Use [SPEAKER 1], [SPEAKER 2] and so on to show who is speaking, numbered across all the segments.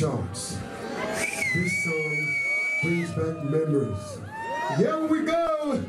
[SPEAKER 1] This song brings back memories. Here we go!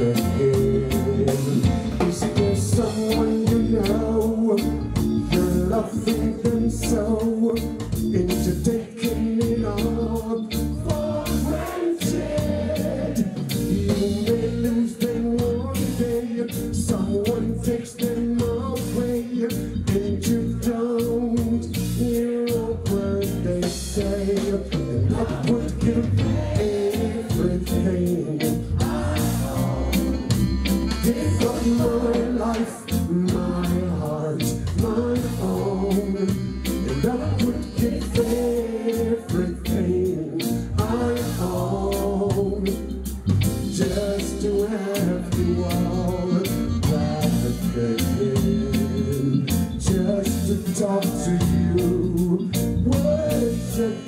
[SPEAKER 1] Again. Is there someone you know you're loving them so into taking it all for granted? You may lose them one day, someone takes them to you. Once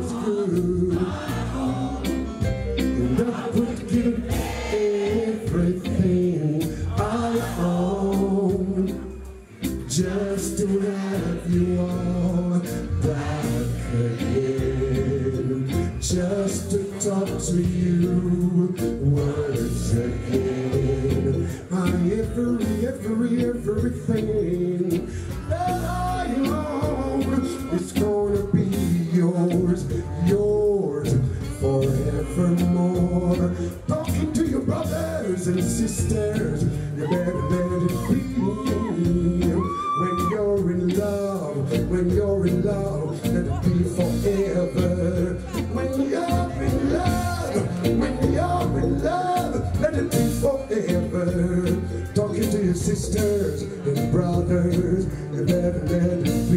[SPEAKER 1] just to have you all back again, just to talk to you once again. My every, every, everything that I own is gonna be yours, yours forevermore. Talking to your brothers and sisters, when you're in love, let it be forever. When you're in love, when you're in love, let it be forever. Talking to your sisters and brothers, you better let it